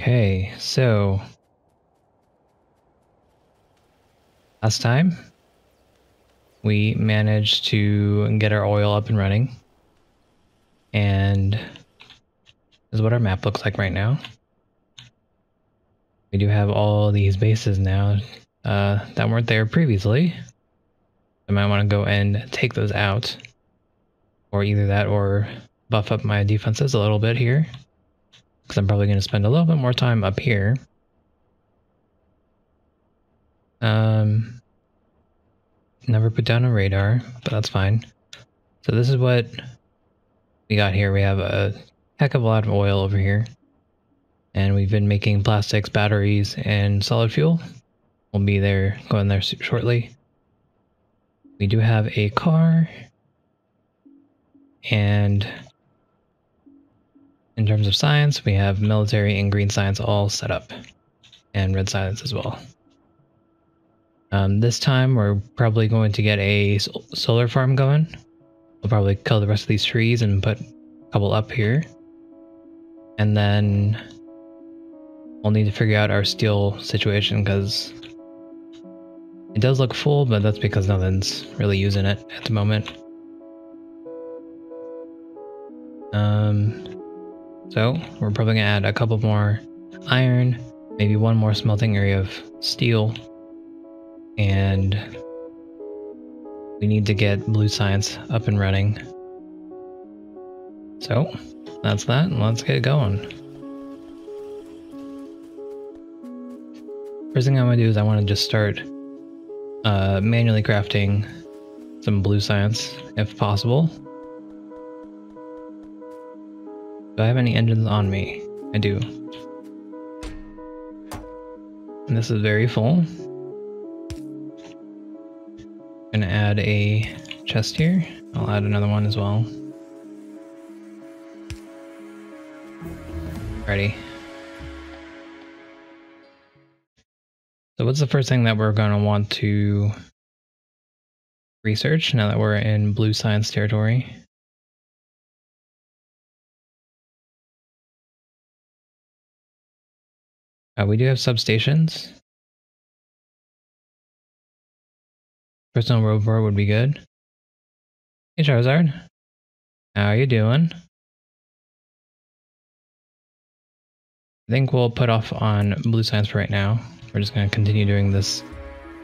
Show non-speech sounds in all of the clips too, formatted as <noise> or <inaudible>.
Okay, so last time we managed to get our oil up and running. And this is what our map looks like right now. We do have all these bases now uh, that weren't there previously. I might want to go and take those out. Or either that or buff up my defenses a little bit here. Because I'm probably going to spend a little bit more time up here. Um, never put down a radar, but that's fine. So this is what we got here. We have a heck of a lot of oil over here. And we've been making plastics, batteries, and solid fuel. We'll be there, going there shortly. We do have a car. And in terms of science, we have military and green science all set up. And red science as well. Um, this time we're probably going to get a solar farm going. We'll probably kill the rest of these trees and put a couple up here. And then we'll need to figure out our steel situation because it does look full, but that's because nothing's really using it at the moment. Um, so we're probably gonna add a couple more iron, maybe one more smelting area of steel, and we need to get blue science up and running. So that's that. Let's get going. First thing I want to do is I want to just start uh, manually crafting some blue science if possible. Do I have any engines on me? I do. And this is very full. I'm Gonna add a chest here. I'll add another one as well. Ready. So what's the first thing that we're gonna want to research now that we're in blue science territory? Uh, we do have substations. Personal rover would be good. Hey Charizard. How are you doing? I think we'll put off on blue science for right now. We're just going to continue doing this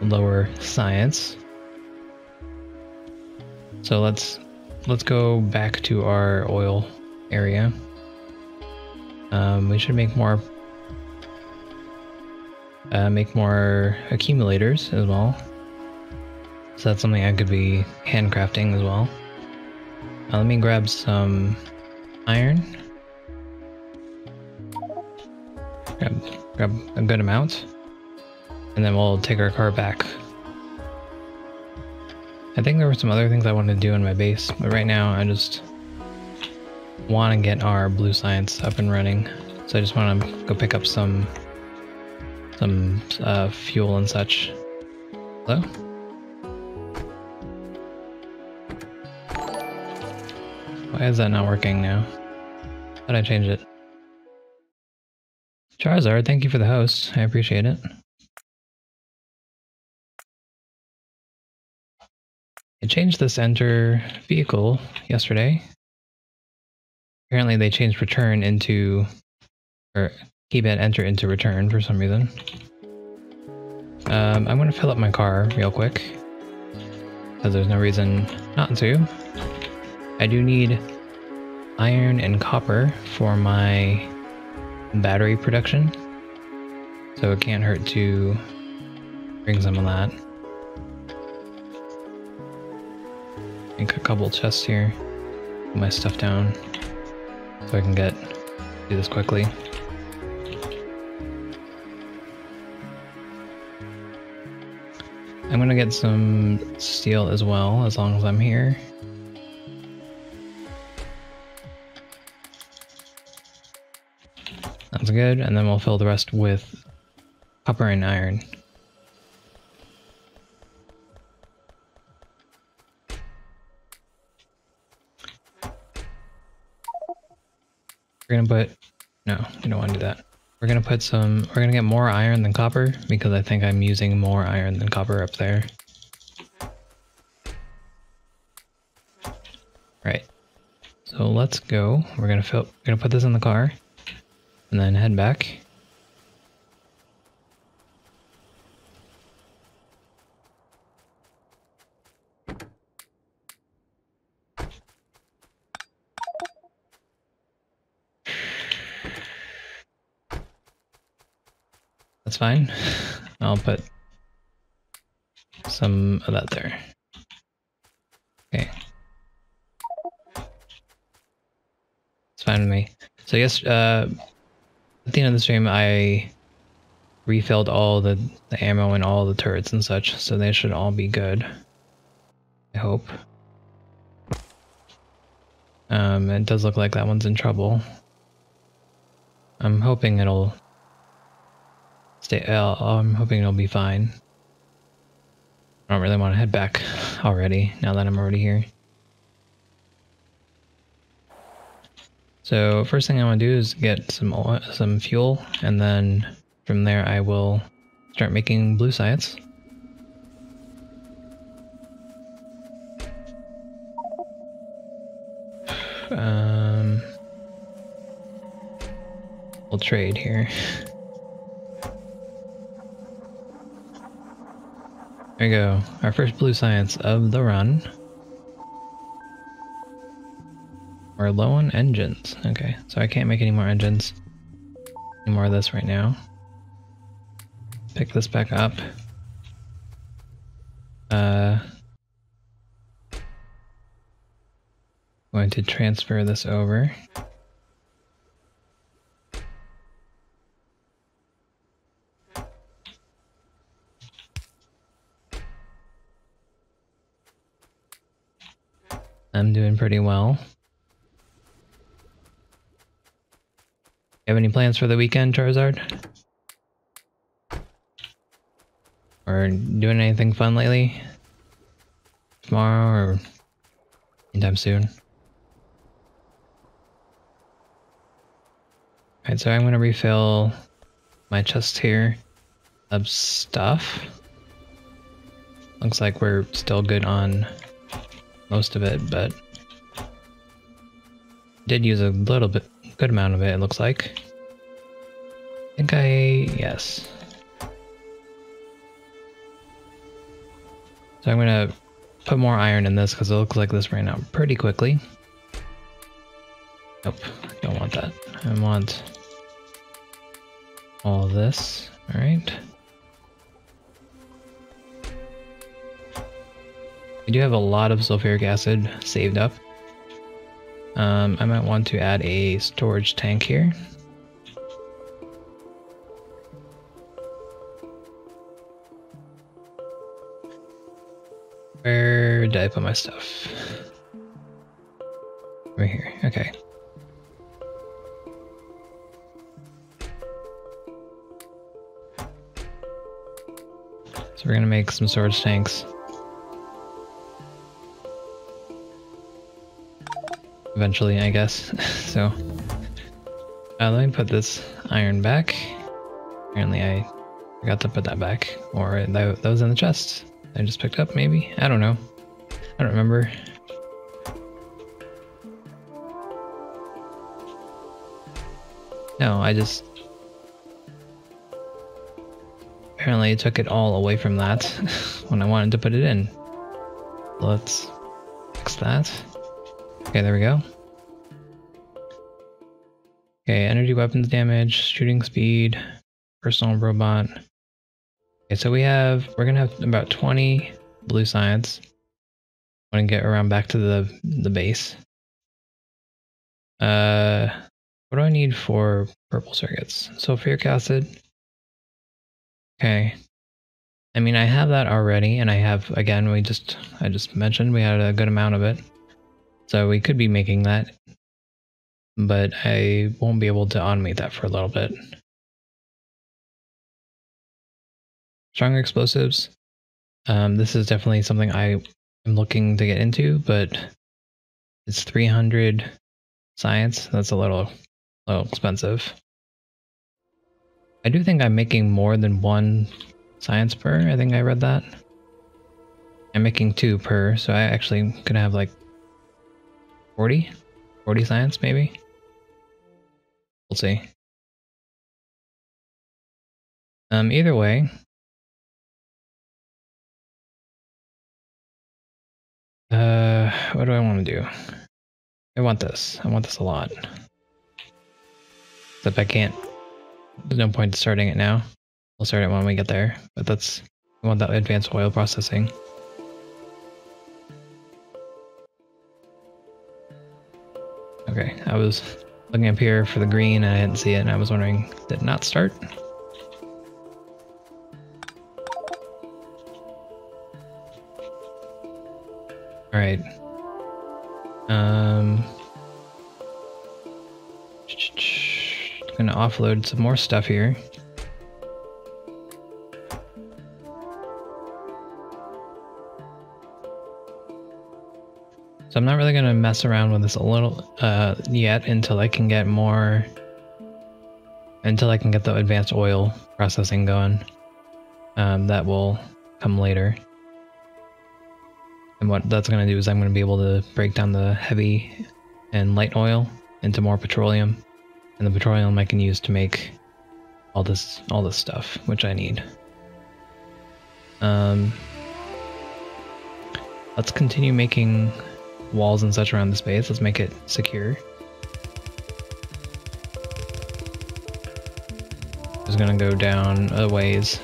lower science. So let's let's go back to our oil area. Um, we should make more uh, make more accumulators as well. So that's something I could be handcrafting as well. Uh, let me grab some iron. Grab, grab a good amount. And then we'll take our car back. I think there were some other things I wanted to do in my base, but right now I just want to get our blue science up and running. So I just want to go pick up some some uh, fuel and such. Hello? Why is that not working now? How did I change it? Charizard, thank you for the host. I appreciate it. I changed this enter vehicle yesterday. Apparently they changed return into, or keypad enter into return for some reason. Um, I'm going to fill up my car real quick. Because there's no reason not to. I do need iron and copper for my battery production. So it can't hurt to bring some of that. Make a couple chests here. Put my stuff down so I can get do this quickly. I'm gonna get some steel as well, as long as I'm here. That's good, and then we'll fill the rest with copper and iron. We're gonna put, no, you don't want to do that. We're gonna put some, we're gonna get more iron than copper because I think I'm using more iron than copper up there. Right. So let's go. We're gonna fill, we're gonna put this in the car and then head back. That's fine. I'll put some of that there. Okay. It's fine with me. So I guess uh, at the end of the stream, I refilled all the, the ammo and all the turrets and such, so they should all be good. I hope. Um, it does look like that one's in trouble. I'm hoping it'll Stay. Uh, I'm hoping it'll be fine. I don't really want to head back already. Now that I'm already here. So first thing I want to do is get some oil, some fuel, and then from there I will start making blue science. Um, we'll trade here. <laughs> we go. Our first blue science of the run. We're low on engines. Okay, so I can't make any more engines. Any more of this right now. Pick this back up. Uh, going to transfer this over. I'm doing pretty well. You have any plans for the weekend, Charizard? Or doing anything fun lately? Tomorrow or anytime soon? Alright, so I'm gonna refill my chest here of stuff. Looks like we're still good on most of it, but did use a little bit, good amount of it, it looks like. I think I, yes. So I'm gonna put more iron in this because it looks like this ran out pretty quickly. Nope, I don't want that. I want all this, all right. We do have a lot of sulfuric acid saved up. Um, I might want to add a storage tank here. Where did I put my stuff? Right here, okay. So we're gonna make some storage tanks. Eventually, I guess. <laughs> so, uh, let me put this iron back. Apparently I forgot to put that back. Or that, that was in the chest. I just picked up, maybe? I don't know. I don't remember. No, I just... Apparently I took it all away from that <laughs> when I wanted to put it in. Let's fix that. Okay, there we go. Okay, energy weapons damage, shooting speed, personal robot. Okay, so we have, we're gonna have about 20 blue science. I want to get around back to the, the base. Uh, what do I need for purple circuits? Sulfuric acid. Okay. I mean, I have that already, and I have, again, we just, I just mentioned we had a good amount of it. So we could be making that, but I won't be able to automate that for a little bit. Stronger explosives. Um, this is definitely something I am looking to get into, but it's 300 science. That's a little, little expensive. I do think I'm making more than one science per. I think I read that. I'm making two per, so I actually could have like 40? 40 science maybe? We'll see. Um, either way, uh, what do I want to do? I want this. I want this a lot. Except I can't. There's no point starting it now. We'll start it when we get there. But that's. I want that advanced oil processing. Okay, I was looking up here for the green and I didn't see it and I was wondering, did it not start? Alright. Um, <tsk> gonna offload some more stuff here. So I'm not really gonna mess around with this a little uh, yet until I can get more, until I can get the advanced oil processing going. Um, that will come later. And what that's going to do is I'm going to be able to break down the heavy and light oil into more petroleum. And the petroleum I can use to make all this all this stuff, which I need. Um, let's continue making walls and such around the space. Let's make it secure. Just gonna go down a ways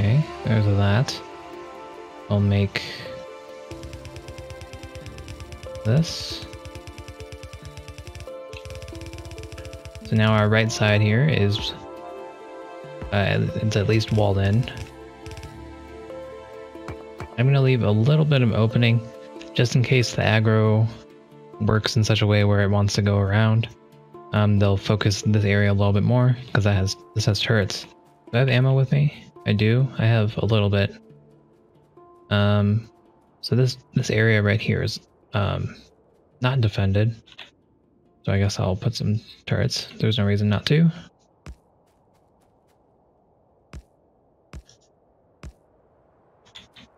Okay, There's that. I'll make this. So now our right side here is uh, it's at least walled in. I'm going to leave a little bit of opening just in case the aggro works in such a way where it wants to go around. Um, they'll focus this area a little bit more because that has this has turrets. Do I have ammo with me? I do. I have a little bit. Um, so this this area right here is um not defended. So I guess I'll put some turrets. There's no reason not to.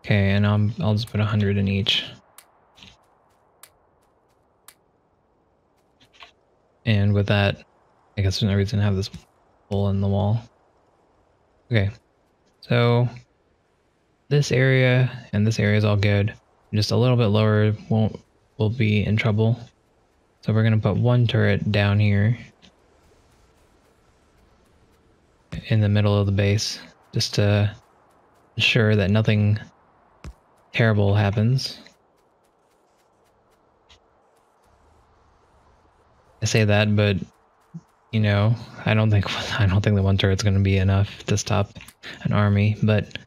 Okay, and I'm, I'll just put a hundred in each. And with that, I guess there's no reason to have this hole in the wall. Okay, so this area and this area is all good. Just a little bit lower won't will be in trouble. So we're gonna put one turret down here in the middle of the base just to ensure that nothing terrible happens. I say that, but you know, I don't think <laughs> I don't think the one turret's going to be enough to stop an army, but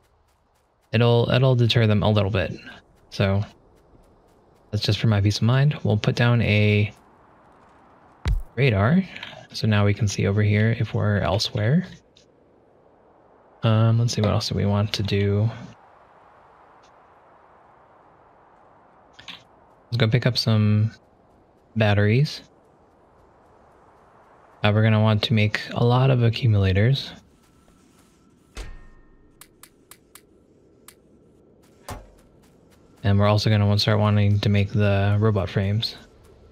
it'll it'll deter them a little bit. So that's just for my peace of mind. We'll put down a radar, so now we can see over here if we're elsewhere. Um, let's see what else do we want to do. Let's go pick up some batteries. Uh, we're going to want to make a lot of accumulators. And we're also going to start wanting to make the robot frames.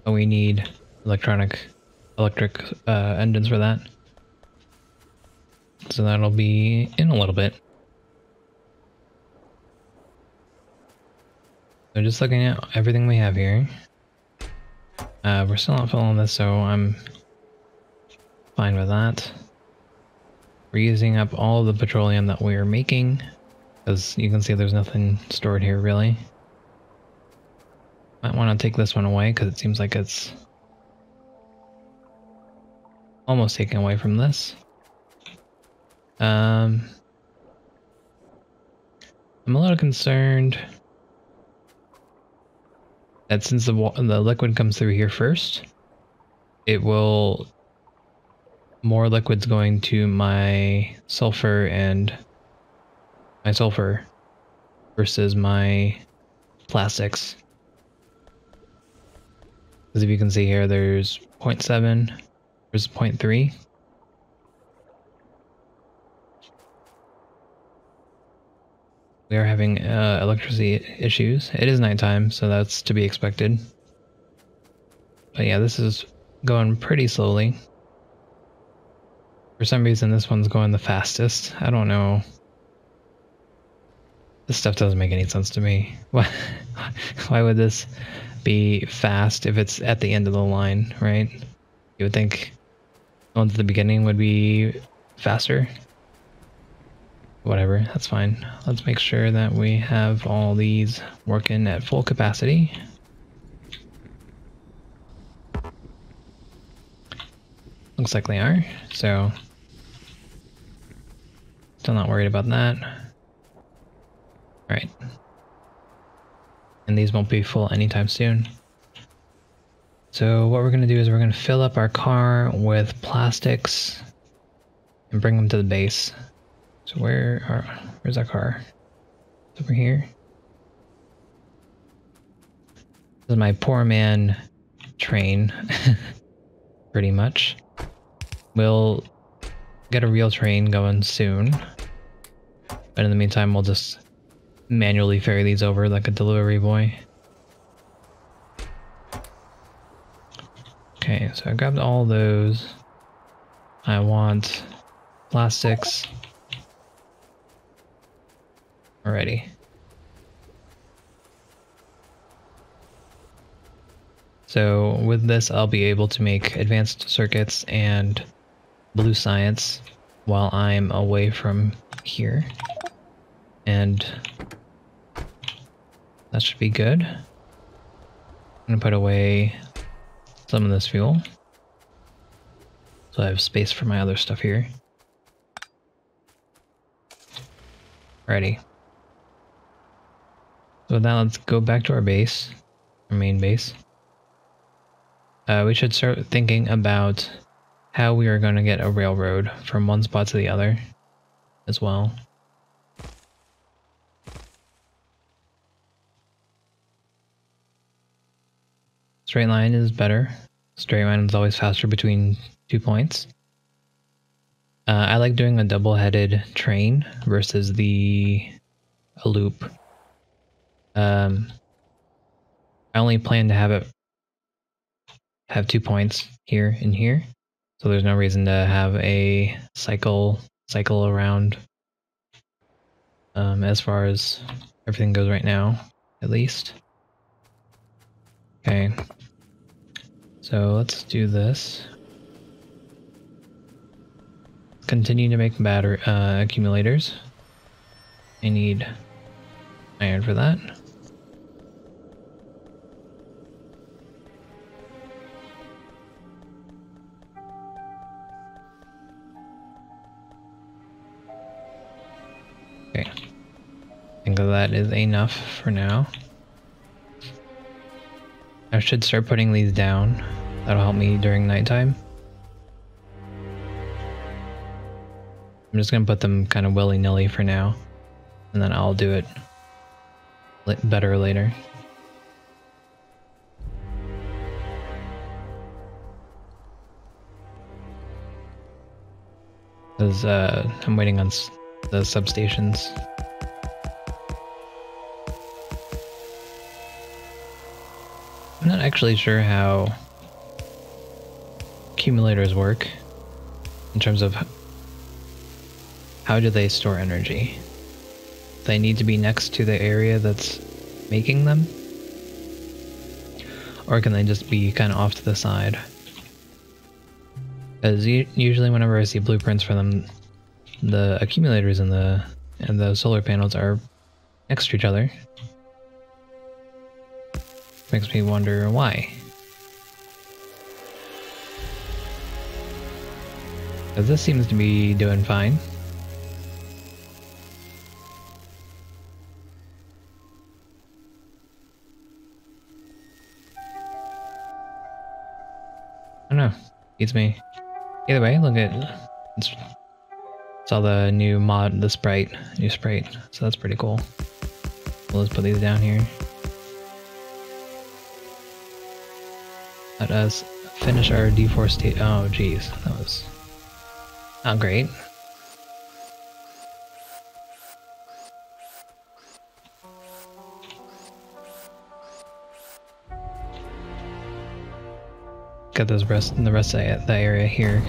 But we need electronic, electric uh, engines for that. So that'll be in a little bit. So just looking at everything we have here. Uh, we're still not filling this, so I'm Fine with that. We're using up all the petroleum that we're making, because you can see there's nothing stored here really. Might want to take this one away, because it seems like it's almost taken away from this. Um, I'm a little concerned that since the the liquid comes through here first, it will more liquids going to my sulfur and my sulfur versus my plastics. As if you can see here, there's 0.7, there's 0.3. We are having uh, electricity issues. It is nighttime, so that's to be expected. But yeah, this is going pretty slowly. For some reason, this one's going the fastest. I don't know. This stuff doesn't make any sense to me. <laughs> Why, why would this be fast if it's at the end of the line, right? You would think the ones at the beginning would be faster. Whatever, that's fine. Let's make sure that we have all these working at full capacity. Looks like they are, so still not worried about that. Right. And these won't be full anytime soon. So what we're going to do is we're going to fill up our car with plastics and bring them to the base. So where are, where's that car? It's over here. This is my poor man train, <laughs> pretty much. We'll get a real train going soon. But in the meantime, we'll just manually ferry these over like a delivery boy. Okay, so I grabbed all those. I want plastics. Already. So with this, I'll be able to make advanced circuits and blue science while I'm away from here. And that should be good. I'm gonna put away some of this fuel. So I have space for my other stuff here. Ready. So now let's go back to our base, our main base. Uh, we should start thinking about how we are going to get a railroad from one spot to the other as well. Straight line is better. Straight line is always faster between two points. Uh, I like doing a double-headed train versus the a loop. Um, I only plan to have it have two points here and here, so there's no reason to have a cycle cycle around. Um, as far as everything goes right now, at least. Okay, so let's do this. Continue to make battery uh, accumulators. I need iron for that. Okay. I think that is enough for now. I should start putting these down. That'll help me during nighttime. I'm just gonna put them kind of willy-nilly for now. And then I'll do it better later. Because uh, I'm waiting on the substations. I'm not actually sure how accumulators work in terms of how do they store energy. They need to be next to the area that's making them? Or can they just be kind of off to the side? Because usually whenever I see blueprints for them, the accumulators and the and the solar panels are next to each other. Makes me wonder why. Because this seems to be doing fine. I don't know. Beats me. Either way, look at it's, it's all the new mod, the sprite, new sprite. So that's pretty cool. Just put these down here. Let us finish our deforestation. Oh, geez, that was not great. Got those rest in the rest of the area here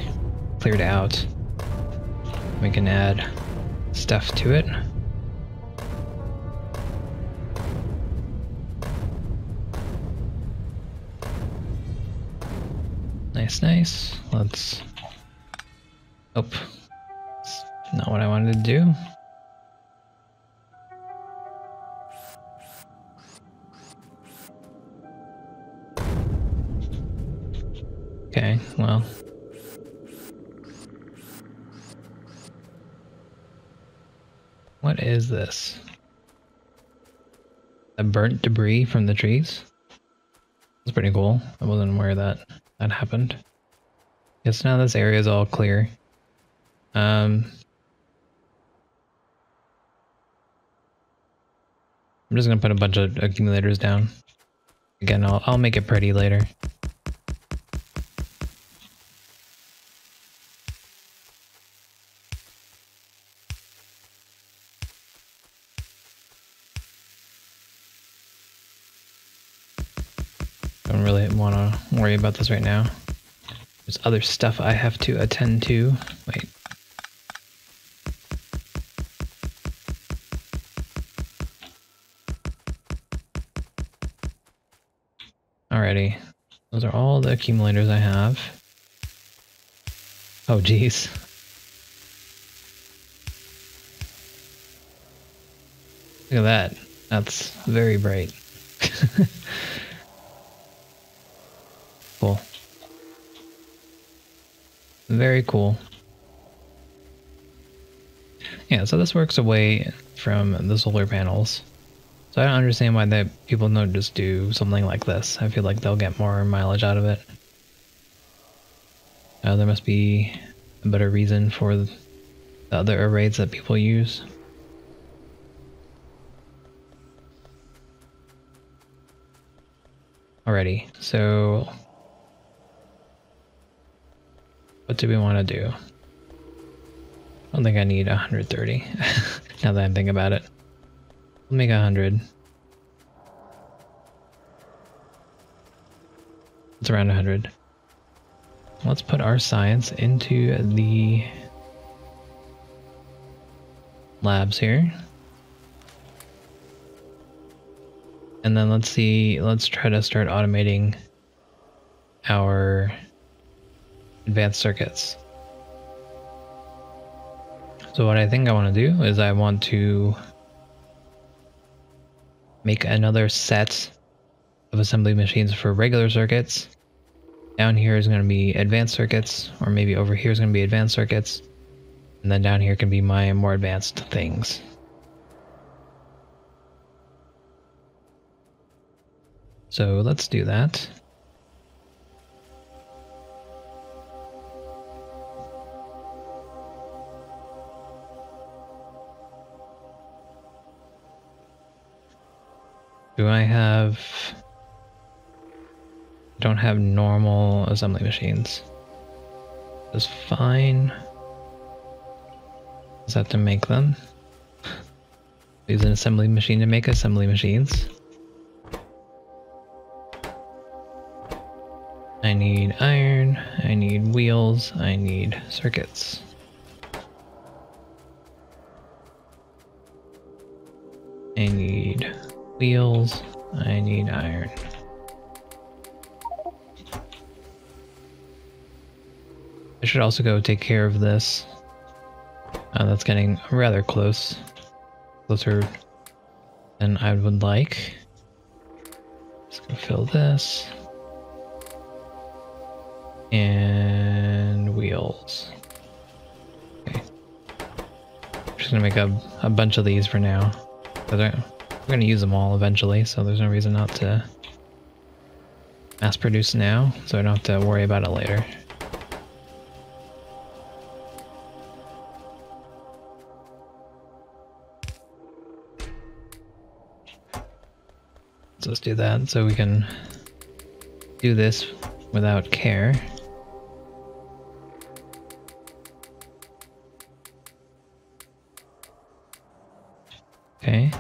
cleared out. We can add stuff to it. Nice, nice. Let's... Oh. That's not what I wanted to do. Okay, well. What is this? The burnt debris from the trees? That's pretty cool. I wasn't aware that that happened. Yes, now this area is all clear. Um, I'm just gonna put a bunch of accumulators down. Again, I'll, I'll make it pretty later. About this right now. There's other stuff I have to attend to. Wait. Alrighty. Those are all the accumulators I have. Oh, geez. Look at that. That's very bright. <laughs> cool. Very cool. Yeah, so this works away from the solar panels. So I don't understand why that people don't just do something like this. I feel like they'll get more mileage out of it. Uh, there must be a better reason for the other arrays that people use. Alrighty, so what do we want to do? I don't think I need 130 <laughs> now that I think about it. We'll make 100. It's around 100. Let's put our science into the labs here. And then let's see, let's try to start automating our advanced circuits. So what I think I want to do is I want to make another set of assembly machines for regular circuits. Down here is going to be advanced circuits, or maybe over here is going to be advanced circuits. And then down here can be my more advanced things. So let's do that. Do I have... Don't have normal assembly machines. Is fine. Is that to make them? Use an assembly machine to make assembly machines. I need iron, I need wheels, I need circuits. I need wheels. I need iron. I should also go take care of this. Uh, that's getting rather close. Closer than I would like. Just gonna fill this. And wheels. Okay. I'm just gonna make a, a bunch of these for now. We're to use them all eventually, so there's no reason not to mass produce now, so I don't have to worry about it later. So let's do that so we can do this without care.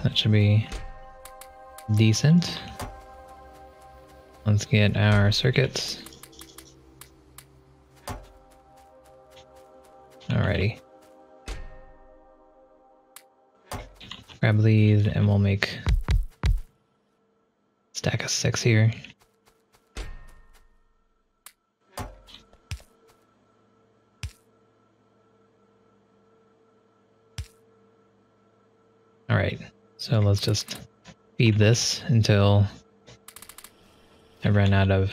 That should be decent. Let's get our circuits. Alrighty. Grab these and we'll make stack of six here. So let's just feed this until I run out of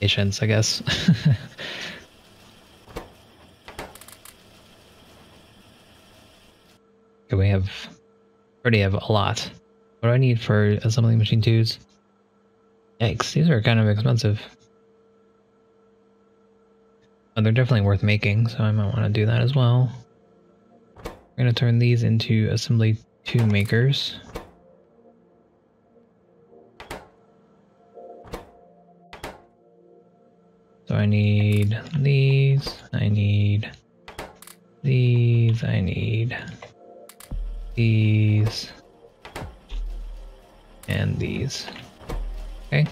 patience, I guess. <laughs> okay, we have already have a lot. What do I need for assembling machine twos? Yikes, these are kind of expensive. But they're definitely worth making, so I might want to do that as well. We're going to turn these into assembly two makers. So I need these, I need these, I need these, and these. Okay.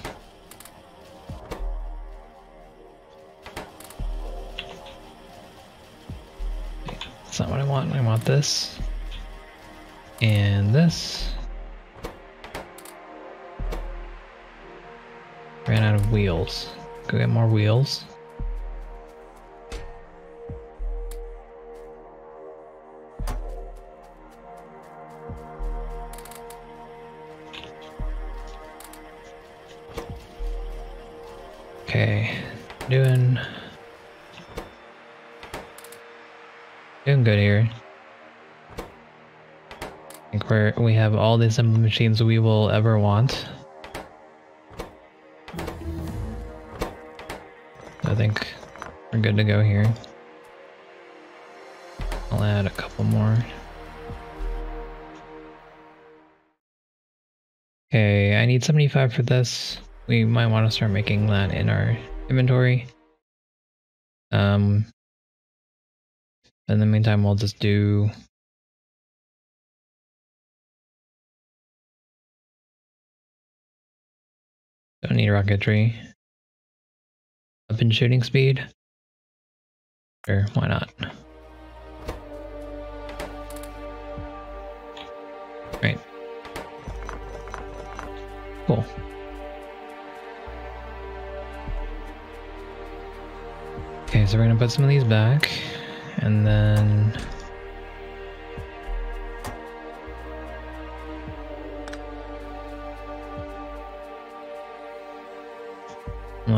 That's not what I want. I want this. And this. Ran out of wheels. Go get more wheels. Okay, doing doing good here. We're we have all the assembly machines we will ever want. I think we're good to go here. I'll add a couple more. Okay, I need 75 for this. We might want to start making that in our inventory. Um, in the meantime, we'll just do Don't need rocketry. Up in shooting speed? Sure, why not? Right. Cool. Okay, so we're gonna put some of these back, and then...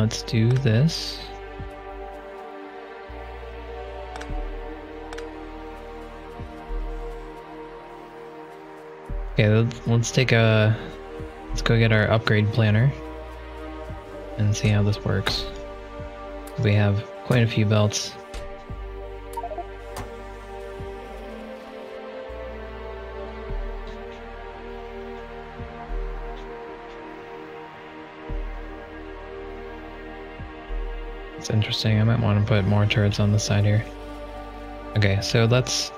Let's do this. Okay, let's, take a... Let's go get our upgrade planner and see how this works. We have quite a few belts. Interesting. I might want to put more turrets on the side here. Okay, so let's...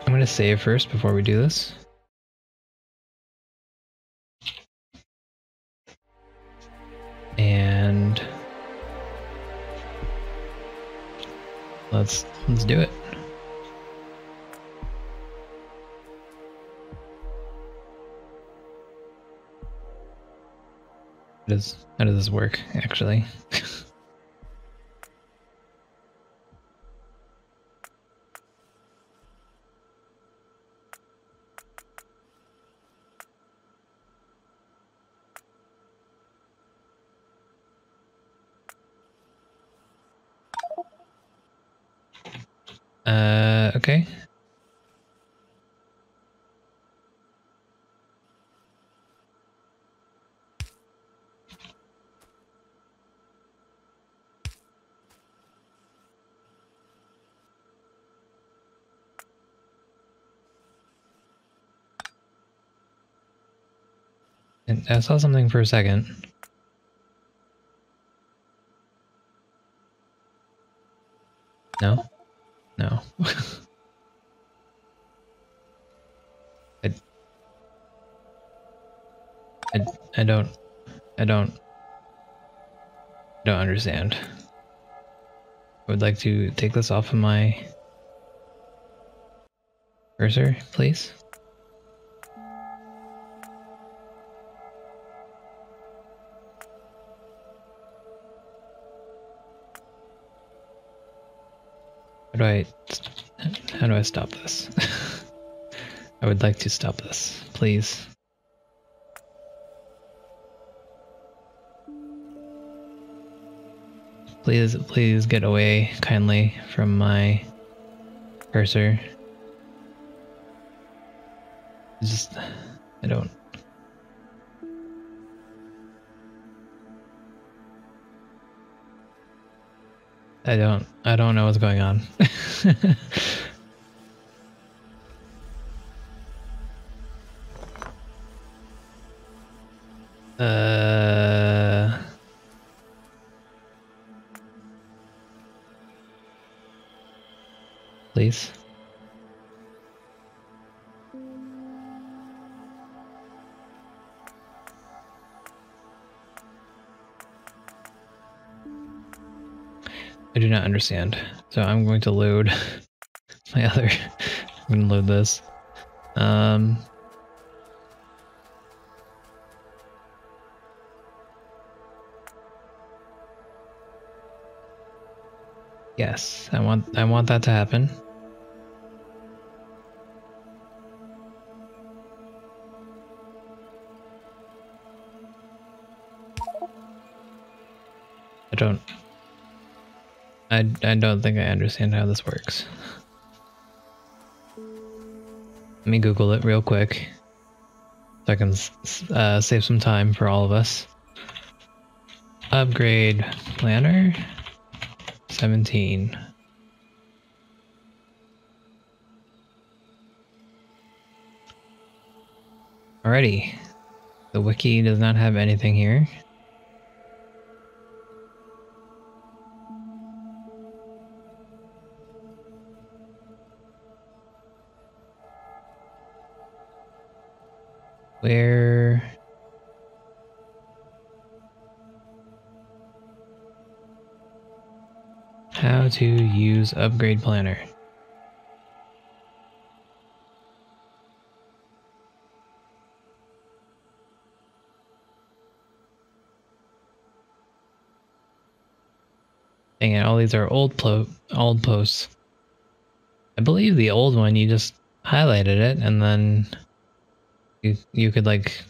I'm going to save first before we do this. And... Let's, let's do it. How does, how does this work, actually? <laughs> Yeah, I saw something for a second. No? No. <laughs> I, I, I don't, I don't, I don't understand. I would like to take this off of my cursor, please. Do I, how do I stop this? <laughs> I would like to stop this, please. Please, please get away kindly from my cursor. Just, I don't. I don't, I don't know what's going on. <laughs> uh. Please. Do not understand. So I'm going to load <laughs> my other. I'm going to load this. Um. Yes, I want I want that to happen. I don't I, I don't think I understand how this works. Let me Google it real quick. So I can uh, save some time for all of us. Upgrade planner 17. Alrighty. The wiki does not have anything here. Where... How to use Upgrade Planner. Dang it, all these are old, old posts. I believe the old one, you just highlighted it and then you you could like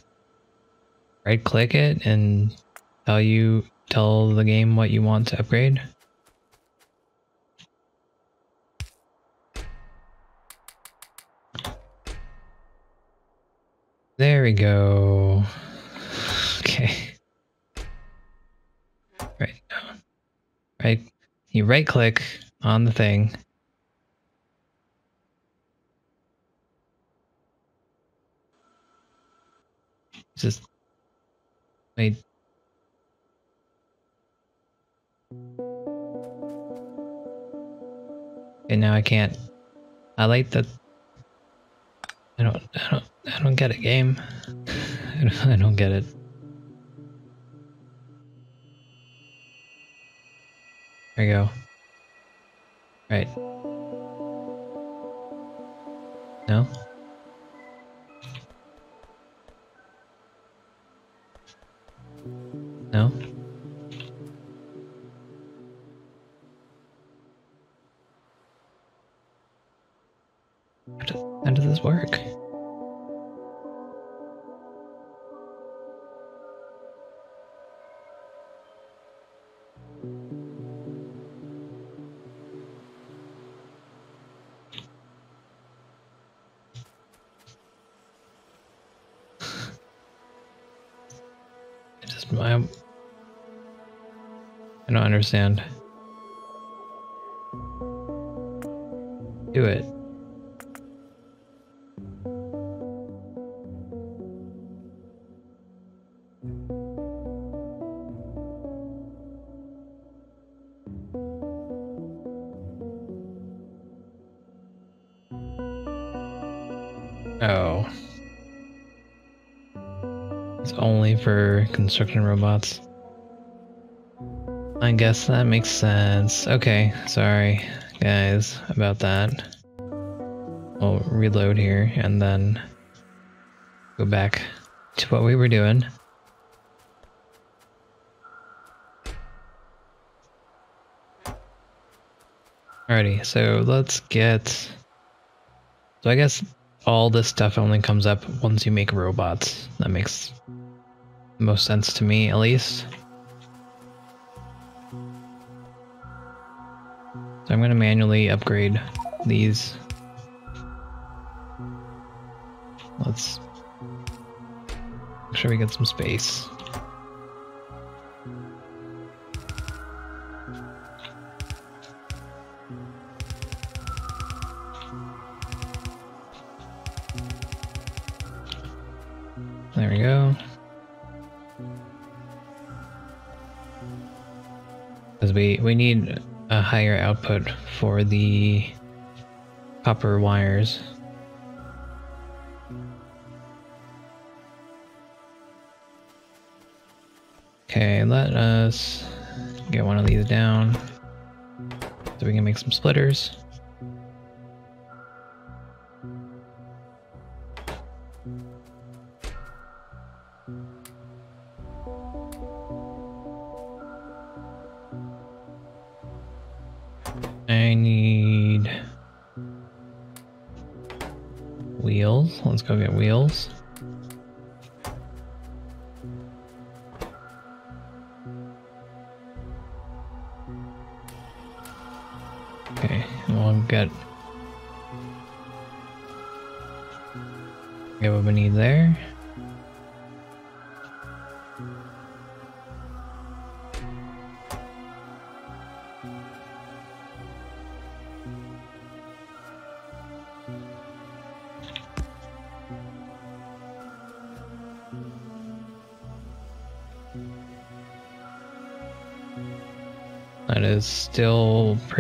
right click it and tell you tell the game what you want to upgrade. There we go. <laughs> Okay. Right. Right. You right click on the thing Just wait. Okay, now I can't I like that. I don't. I don't. I don't get it. Game. <laughs> I don't, get it. There you go. Right. No? No? How does, does this work? My I don't understand. Do it. Construction robots. I guess that makes sense. Okay, sorry guys about that. We'll reload here and then go back to what we were doing. Alrighty, so let's get... So I guess all this stuff only comes up once you make robots. That makes most sense to me, at least. So I'm going to manually upgrade these. Let's make sure we get some space. Need a higher output for the copper wires. Okay, let us get one of these down so we can make some splitters. I need wheels. Let's go get wheels.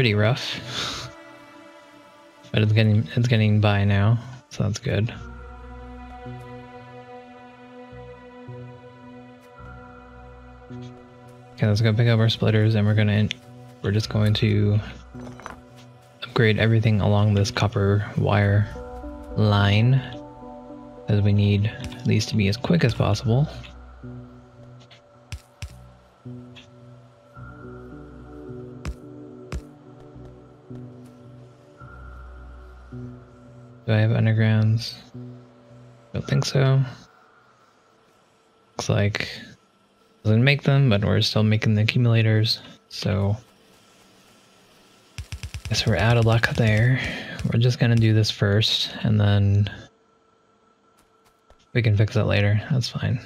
Pretty rough. But it's getting it's getting by now, so that's good. Okay, let's go pick up our splitters and we're gonna we're just going to upgrade everything along this copper wire line as we need these to be as quick as possible. So. Looks like doesn't make them, but we're still making the accumulators, so guess we're out of luck there. We're just gonna do this first, and then we can fix it later. That's fine.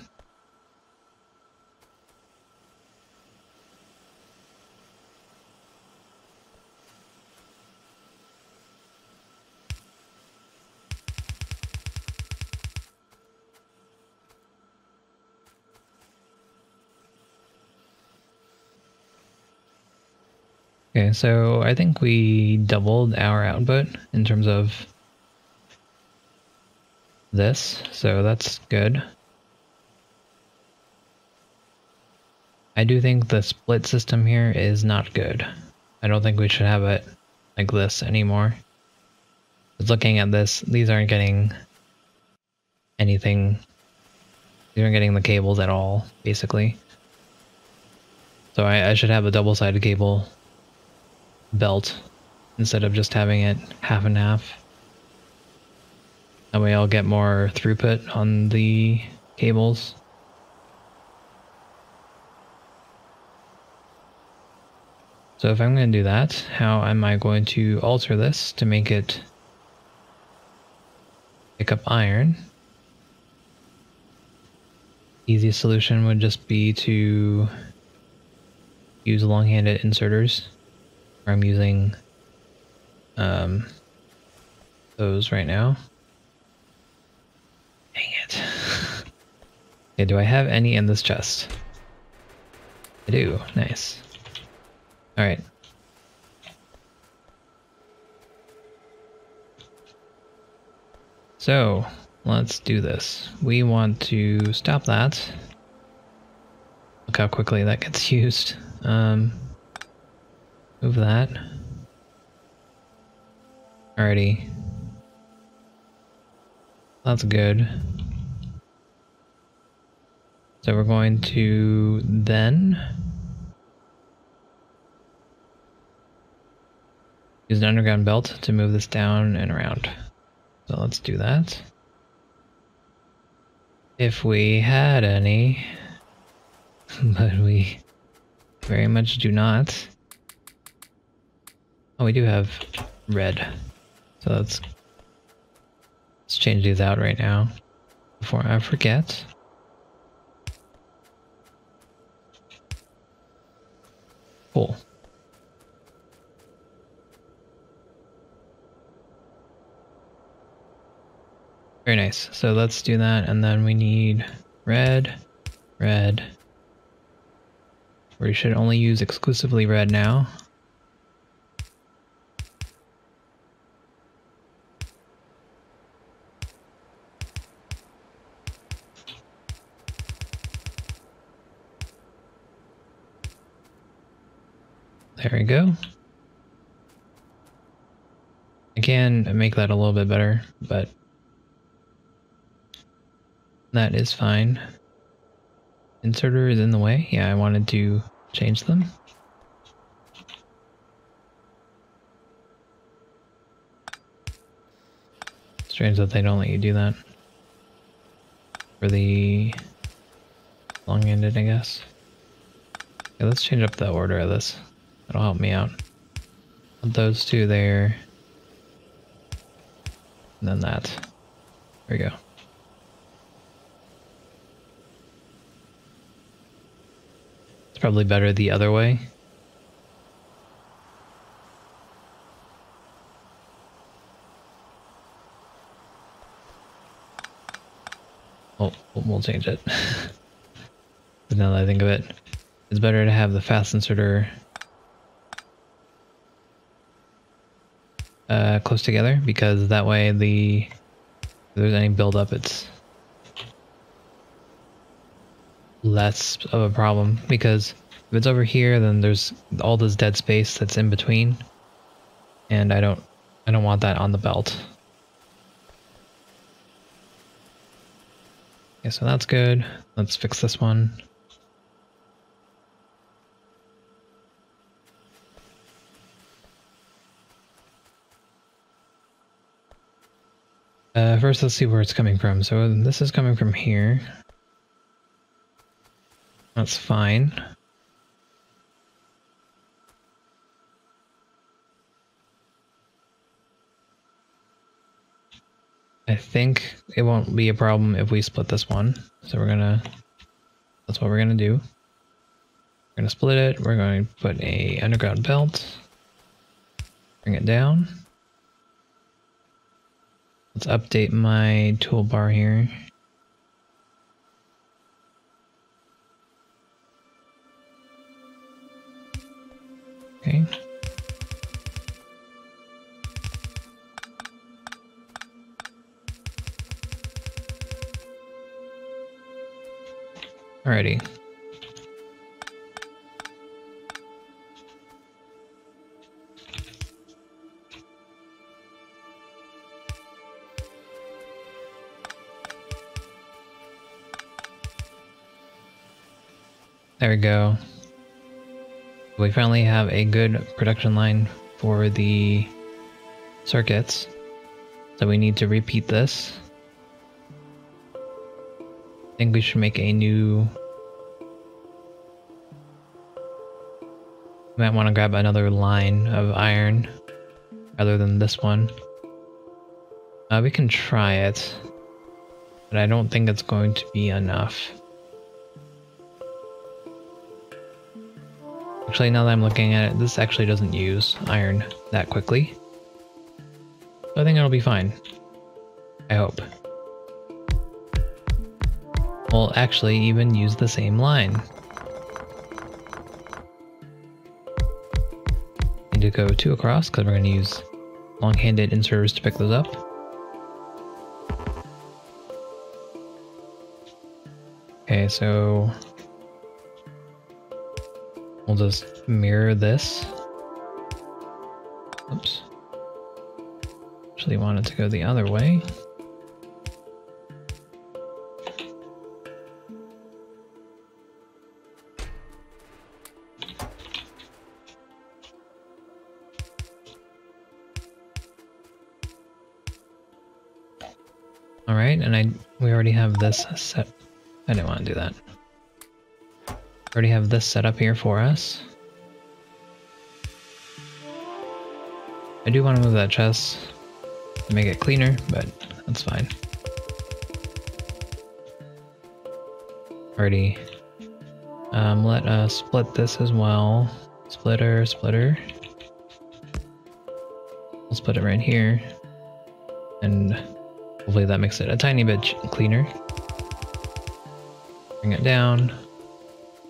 Okay, so I think we doubled our output in terms of this, so that's good. I do think the split system here is not good. I don't think we should have it like this anymore. Looking at this, these aren't getting anything. These aren't getting the cables at all, basically. So I, I should have a double-sided cable belt instead of just having it half and half. That way I'll get more throughput on the cables. So if I'm going to do that, how am I going to alter this to make it pick up iron? Easiest solution would just be to use long-handed inserters. I'm using um, those right now. Dang it. <laughs> okay, do I have any in this chest? I do. Nice. Alright. So, let's do this. We want to stop that. Look how quickly that gets <laughs> used. Um, move that. Alrighty. That's good. So we're going to then use an underground belt to move this down and around. So let's do that. If we had any, <laughs> but we very much do not. Oh, we do have red. So let's let's change these out right now before I forget. Cool. Very nice. So let's do that, and then we need red, red. We should only use exclusively red now. There we go. I can make that a little bit better, but that is fine. Inserter is in the way. Yeah, I wanted to change them. Strange that they don't let you do that. For the long-handed, I guess. Okay, let's change up the order of this. That'll help me out. Put those two there. And then that. There we go. It's probably better the other way. Oh, we'll change it. <laughs> now that I think of it, it's better to have the fast inserter uh, close together because that way the if there's any buildup, it's less of a problem because if it's over here, then there's all this dead space that's in between, and I don't I don't want that on the belt. Okay, so that's good. Let's fix this one. Uh, first, let's see where it's coming from. So this is coming from here. That's fine. I think it won't be a problem if we split this one. So we're gonna, that's what we're gonna do. We're gonna split it. We're going to put a underground belt. Bring it down. Let's update my toolbar here. Okay. Alrighty. There we go. We finally have a good production line for the circuits. So we need to repeat this. I think we should make a new... We might want to grab another line of iron rather than this one. Uh, we can try it, but I don't think it's going to be enough. Actually, now that I'm looking at it, this actually doesn't use iron that quickly. So I think it'll be fine. I hope. We'll actually even use the same line. Need to go two across because we're going to use long-handed inserters to pick those up. Okay, so we'll just mirror this. Oops. Actually wanted to go the other way. All right, and I we already have this set. I didn't want to do that. Already have this set up here for us. I do want to move that chest to make it cleaner, but that's fine. Already. Um, let us split this as well. Splitter, splitter. We'll split it right here. And hopefully that makes it a tiny bit cleaner. Bring it down.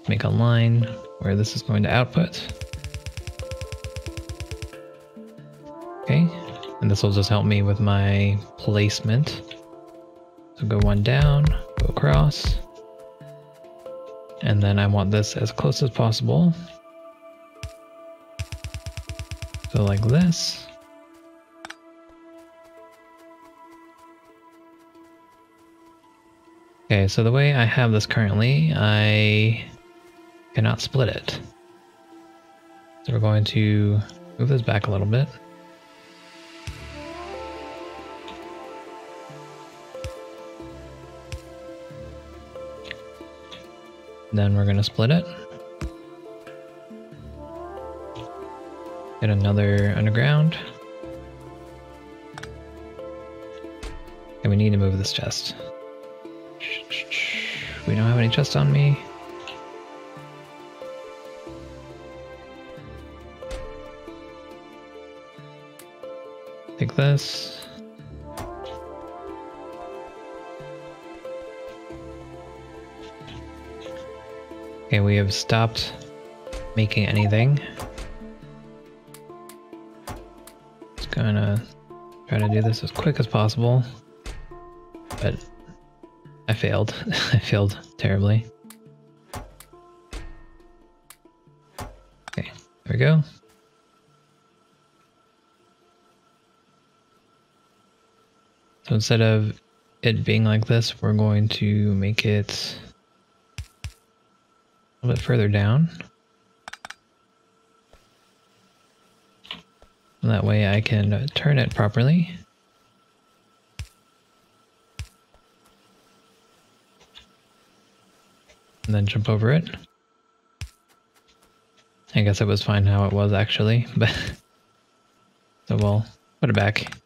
Make a line where this is going to output. Okay, and this will just help me with my placement. So go one down, go across. And then I want this as close as possible. So like this. Okay, so the way I have this currently, I cannot split it. So we're going to move this back a little bit. Then we're going to split it. Get another underground. And we need to move this chest. We don't have any chest on me. This. Okay, we have stopped making anything. Just gonna try to do this as quick as possible. But I failed. <laughs> I failed terribly. Okay, there we go. So instead of it being like this, we're going to make it a little bit further down. that way I can turn it properly. And then jump over it. I guess it was fine how it was actually, <laughs> but so we'll put it back.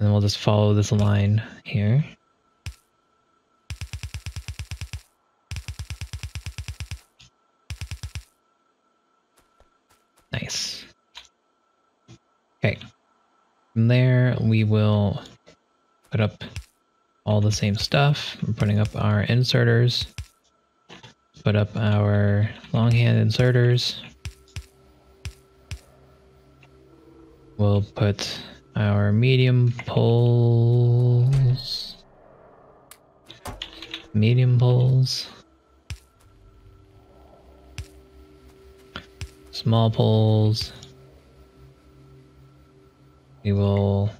And we'll just follow this line here. Nice. Okay. From there, we will put up all the same stuff. We're putting up our inserters. Put up our longhand inserters. We'll put our medium poles. Medium poles. small poles. We will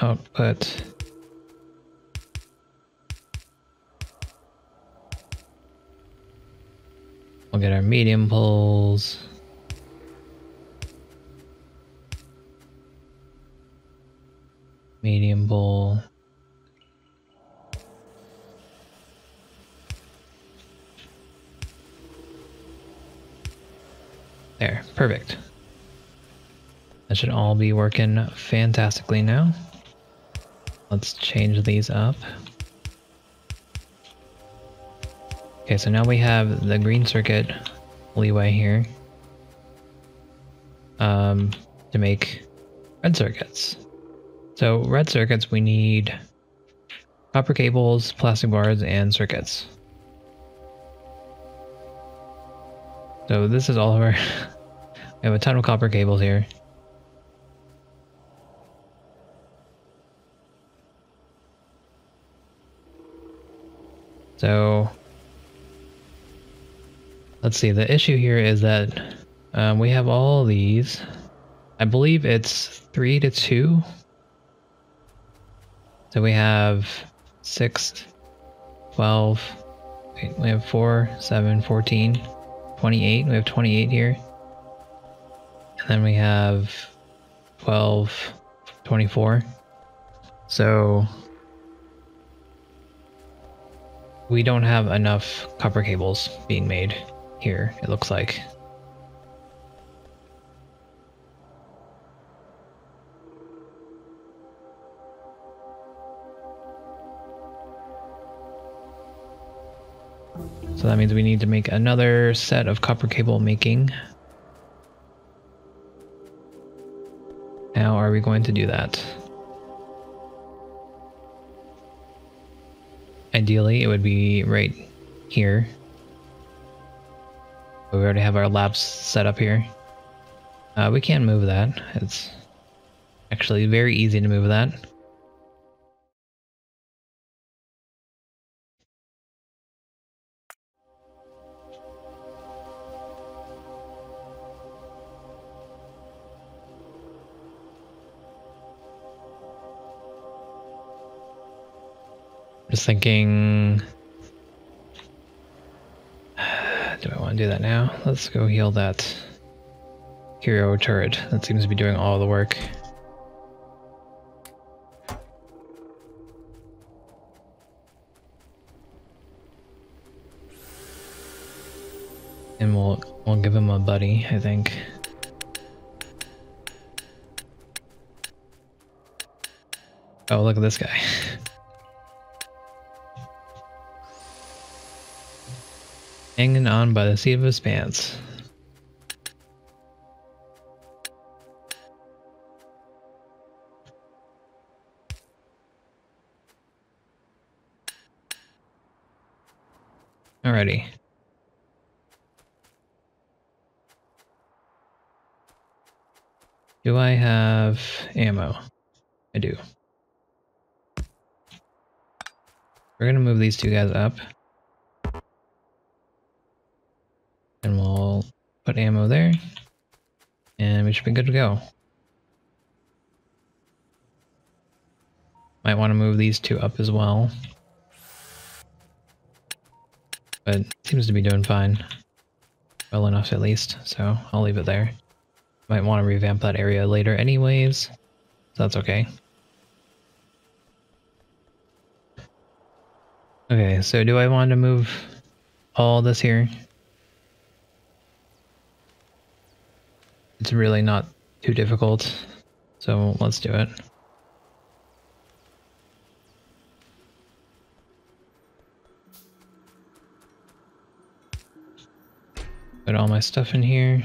output We'll get our medium poles. Medium pole. There, perfect. That should all be working fantastically now. Let's change these up. Okay, so now we have the green circuit leeway here um, to make red circuits. So red circuits, we need copper cables, plastic bars, and circuits. So this is all of our... <laughs> we have a ton of copper cables here. So let's see. The issue here is that um, we have all these. I believe it's three to two. So we have six, 12, wait, we have four, seven, 14, 28. We have 28 here. And then we have 12, 24. So we don't have enough copper cables being made here, it looks like. So that means we need to make another set of copper cable making. How are we going to do that? Ideally, it would be right here. We already have our labs set up here. Uh, we can move that. It's actually very easy to move that. Just thinking... <sighs> Do I want to do that now? Let's go heal that hero turret. That seems to be doing all the work. And we'll we'll give him a buddy, I think. Oh, look at this guy. <laughs> hanging on by the seat of his pants. Alrighty. Do I have ammo? I do. We're gonna move these two guys up. And we'll put ammo there. And we should be good to go. Might want to move these two up as well. But seems to be doing fine. Well enough at least, so I'll leave it there. Might want to revamp that area later anyways. So that's okay. Okay, so do I want to move all this here? It's really not too difficult, so let's do it. Put all my stuff in here.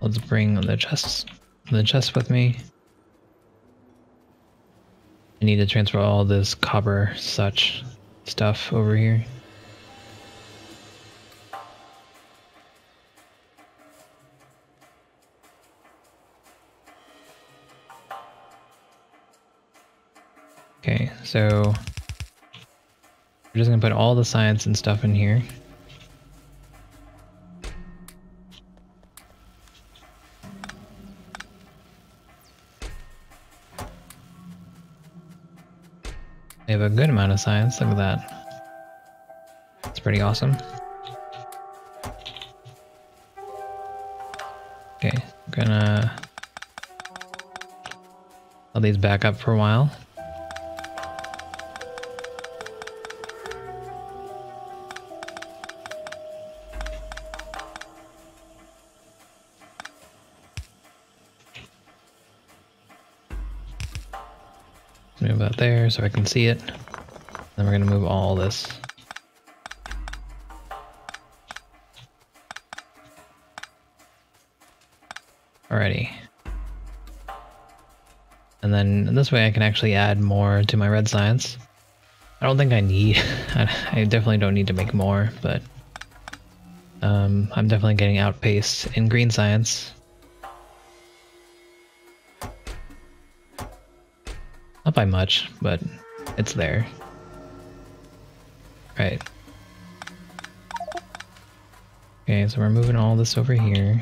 Let's bring the chest, the chest with me. I need to transfer all this copper such stuff over here. Okay, so we're just gonna put all the science and stuff in here. A good amount of science, look at that. It's pretty awesome. Okay, I'm gonna let these back up for a while. So I can see it. Then we're gonna move all this. Alrighty. And then this way I can actually add more to my red science. I don't think I need, <laughs> I definitely don't need to make more, but um, I'm definitely getting outpaced in green science. By much, but it's there. Right. Okay, so we're moving all this over here.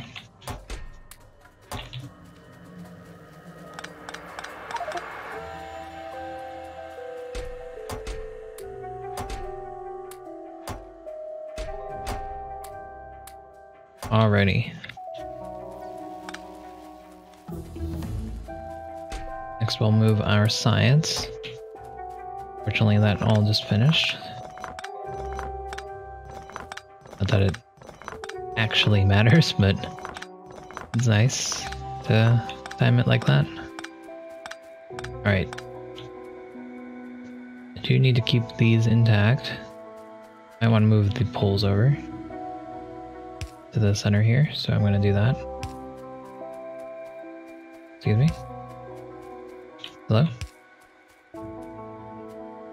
Alrighty. We'll move our science. Fortunately that all just finished. Not that it actually <laughs> matters, but it's nice to time it like that. Alright. I do need to keep these intact. I want to move the poles over to the center here, so I'm going to do that. Excuse me. Hello?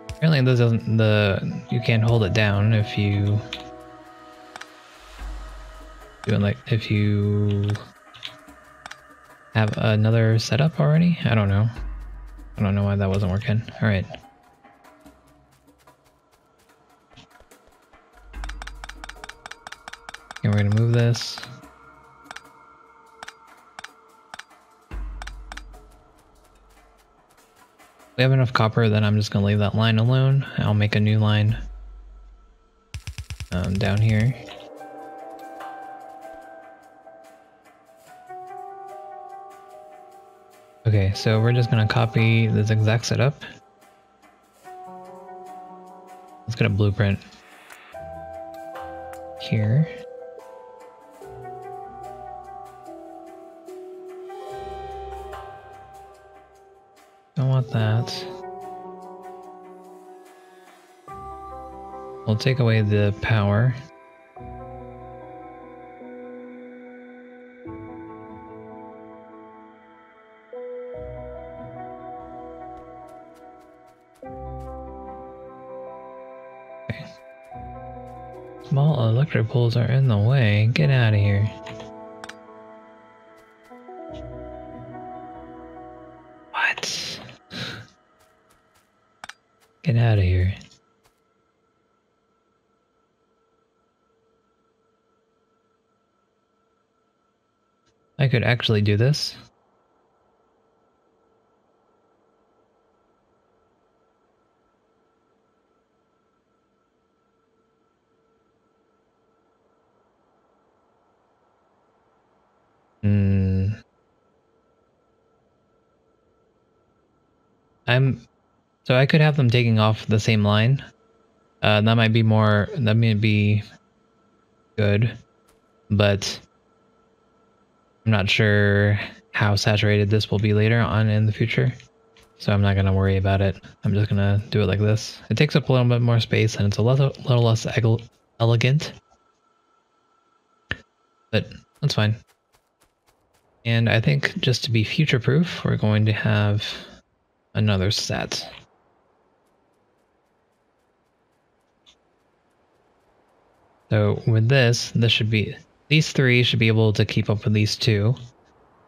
Apparently this doesn't the you can't hold it down if you doing like if you have another setup already? I don't know. I don't know why that wasn't working. Alright. And we're gonna move this. We have enough copper, then I'm just gonna leave that line alone. I'll make a new line um, down here. Okay, so we're just gonna copy this exact setup. Let's get a blueprint here. We'll take away the power. Okay. Small electric poles are in the way. Get out of here. I could actually do this. Hmm. I'm so I could have them taking off the same line. Uh, that might be more, that might be good, but I'm not sure how saturated this will be later on in the future. So I'm not going to worry about it. I'm just going to do it like this. It takes up a little bit more space and it's a little, little less elegant. But that's fine. And I think just to be future proof, we're going to have another set. So with this, this should be, these three should be able to keep up with these two.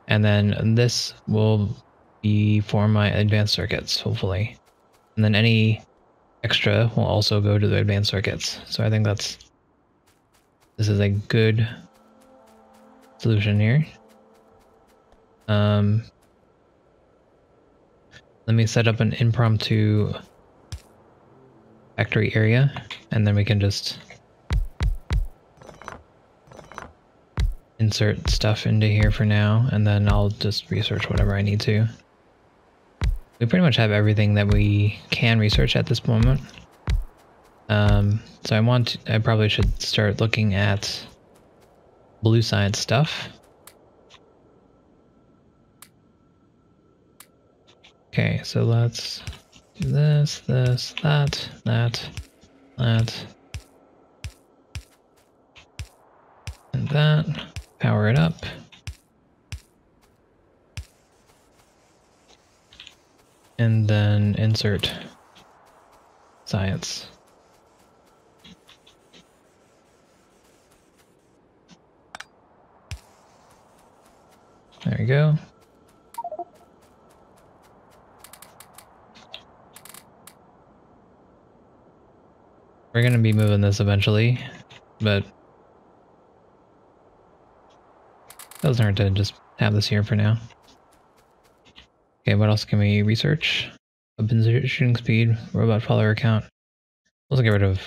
And then this will be for my advanced circuits, hopefully. And then any extra will also go to the advanced circuits. So I think that's, this is a good solution here. Um, let me set up an impromptu factory area and then we can just insert stuff into here for now, and then I'll just research whatever I need to. We pretty much have everything that we can research at this moment. Um, so I want, to, I probably should start looking at blue science stuff. Okay, so let's do this, this, that, that, that, and that Power it up. And then insert science. There we go. We're going to be moving this eventually, but doesn't hurt to just have this here for now. Okay, what else can we research? Weapons shooting speed, robot follower count. Let's get rid of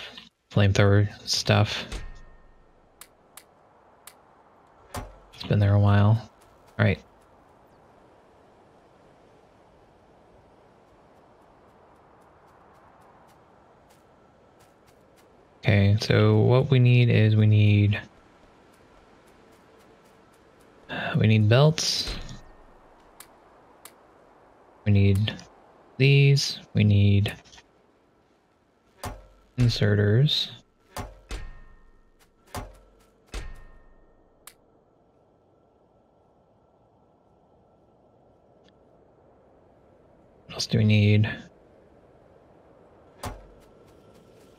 flamethrower stuff. It's been there a while. Alright. Okay, so what we need is we need Uh, we need belts. We need these. We need inserters. What else do we need?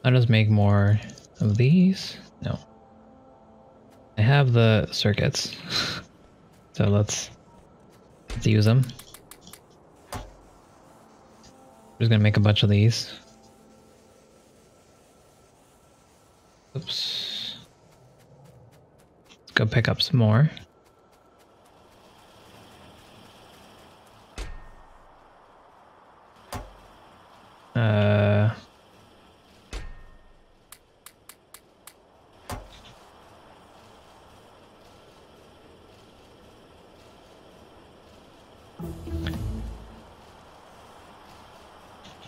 Let us make more of these. No. I have the circuits. <laughs> so let's, let's use them. I'm just gonna make a bunch of these. Oops. Let's go pick up some more. Uh...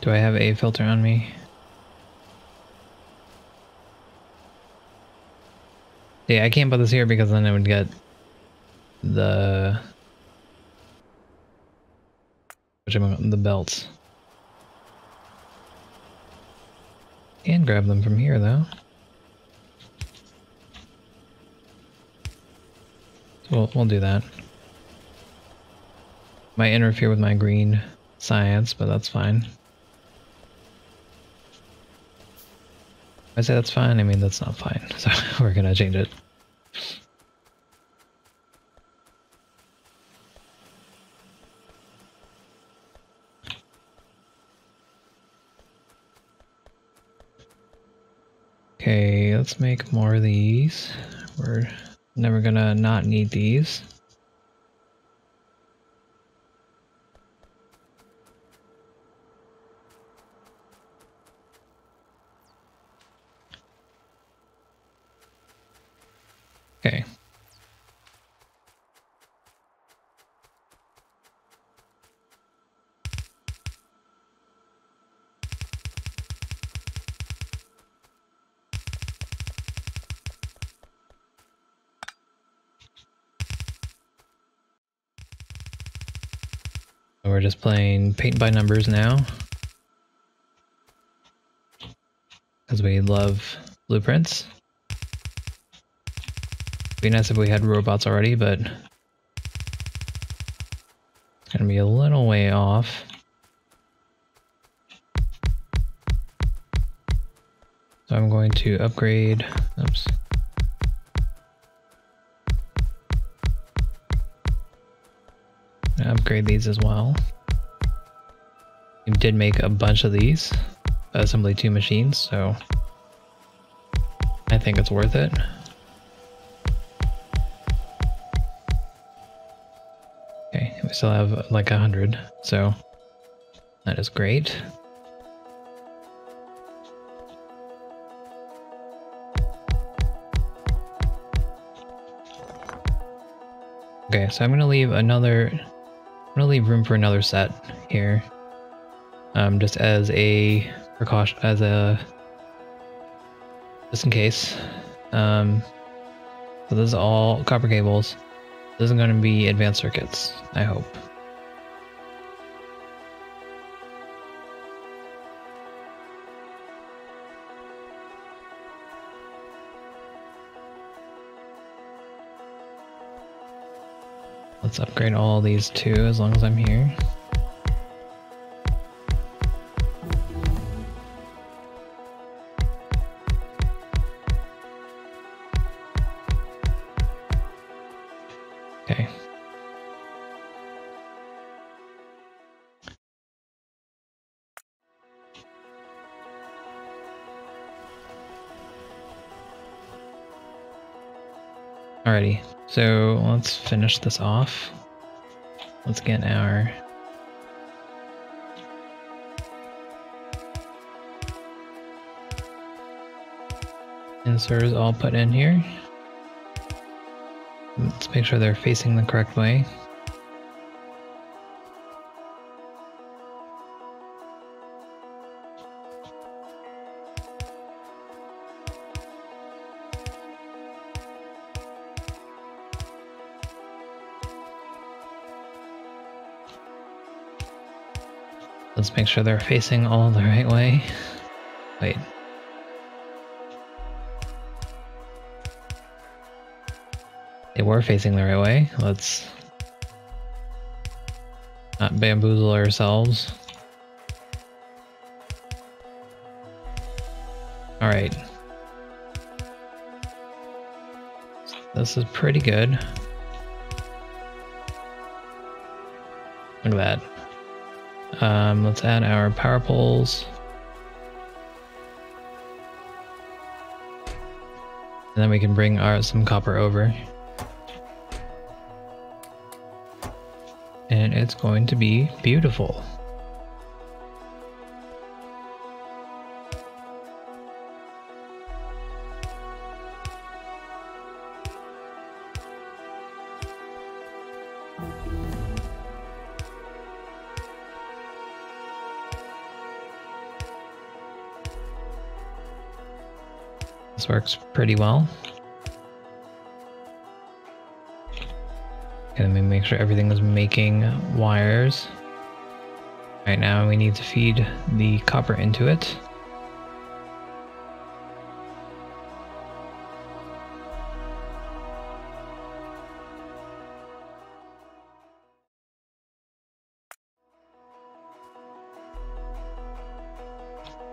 Do I have a filter on me? Yeah, I can't put this here because then I would get the the belts. And grab them from here though. So we'll, we'll do that. Might interfere with my green science, but that's fine. I say that's fine, I mean that's not fine. <laughs> So we're gonna change it. Okay, let's make more of these. We're never gonna not need these. Okay. we're just playing paint by numbers now. Because we love blueprints be nice if we had robots already, but it's gonna be a little way off. So I'm going to upgrade, oops. Upgrade these as well. We did make a bunch of these, assembly two machines, so I think it's worth it. Still have like a hundred, so that is great. Okay, so I'm gonna leave another, I'm gonna leave room for another set here, um, just as a precaution, as a, just in case. Um, so this is all copper cables. This is going to be advanced circuits, I hope. Let's upgrade all these too, as long as I'm here. Alrighty, so let's finish this off. Let's get our inserters all put in here. Let's make sure they're facing the correct way. Make sure they're facing all the right way. Wait. They were facing the right way. Let's not bamboozle ourselves. Alright. This is pretty good. Look at that. Um, let's add our power poles. And then we can bring our some copper over. And it's going to be beautiful. This works pretty well. And then make sure everything is making wires. Right now we need to feed the copper into it.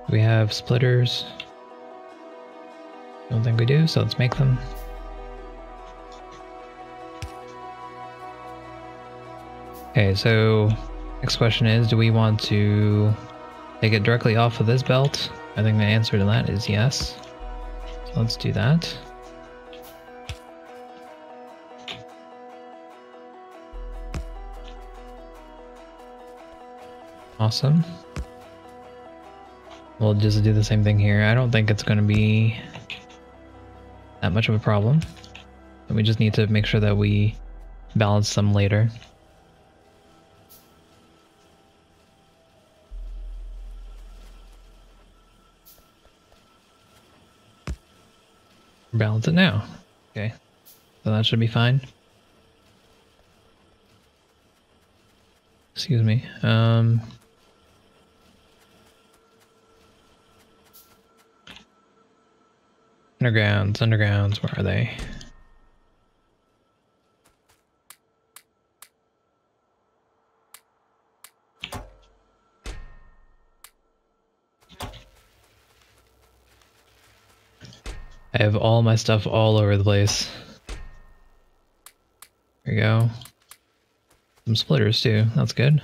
We have splitters. Don't think we do, so let's make them. Okay, so next question is, do we want to take it directly off of this belt? I think the answer to that is yes. So let's do that. Awesome. We'll just do the same thing here. I don't think it's going to be that much of a problem. And we just need to make sure that we balance them later. Balance it now. Okay. So that should be fine. Excuse me. Um, undergrounds, undergrounds, where are they? I have all my stuff all over the place. There we go. Some splitters too, that's good.